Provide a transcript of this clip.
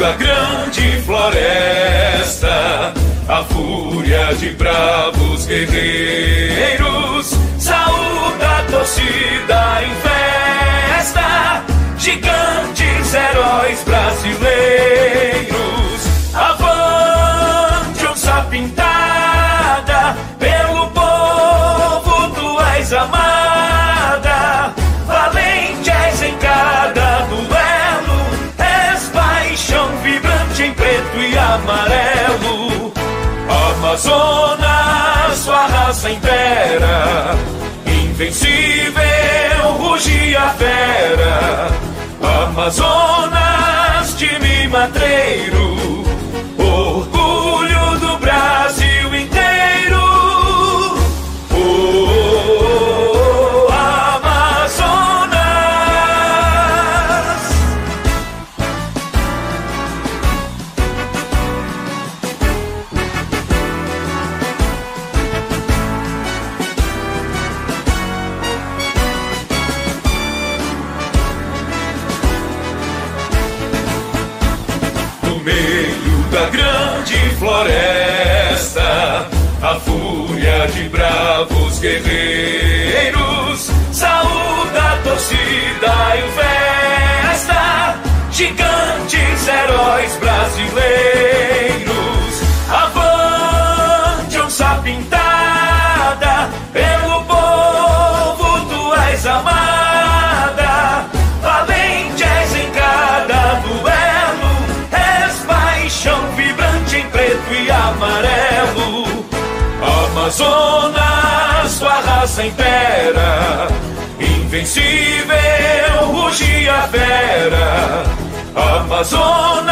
da grande floresta, a fúria de bravos guerreiros, saúda a torcida em festa, gigantes heróis brasileiros, amarelo. Amazonas, sua raça impera, invencível, rugia fera. Amazonas, time matreiro, meio da grande floresta, a fúria de bravos guerreiros saúda a torcida em festa, gigantes heróis brasileiros. Amazonas, tua raça impera, invencível, rugia a fera. Amazonas,